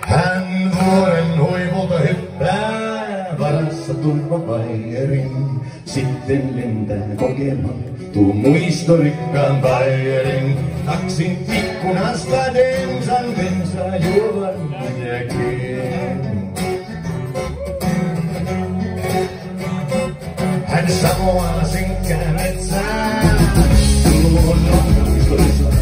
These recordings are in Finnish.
Hän vuoren huipulta hyppää, varassa turva vaijerin. Sitten lentää kokemaan tuu muistorikkaan vaijerin. Taksin ikkunasta densan bensa juovan jälkeen. Hän samoaa synkkää metsää, muistoissa. coração.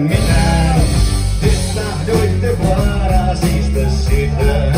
Mitään. Te tahdoitte vaaraa siistä sitä.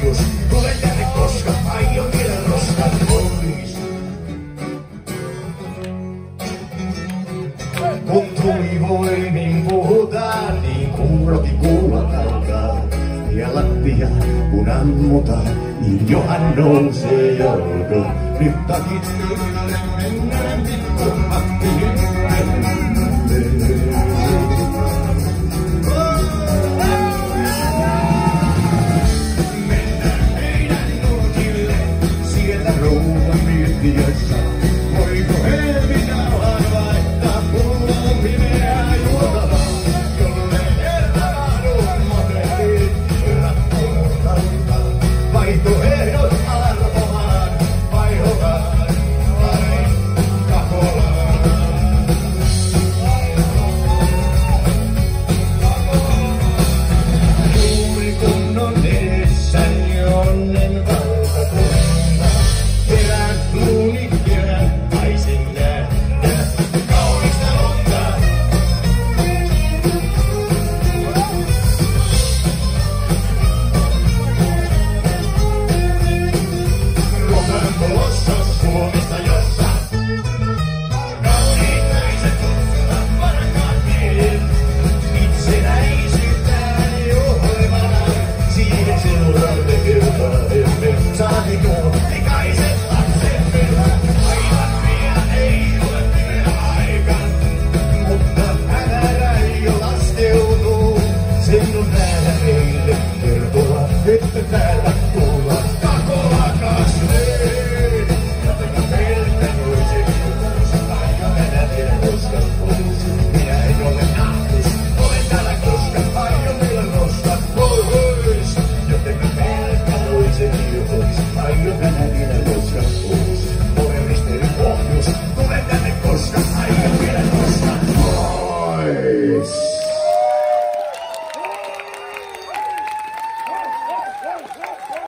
Ohjus, tulen tänne koska aion vielä noista pois. Kun tulivoimin puhutaan, niin kuulokin kuulat alkaa. Ja lattia kun ammutaan, niin johan nousee jalka. Nyt takit mennään pikku happi and roll be media sound.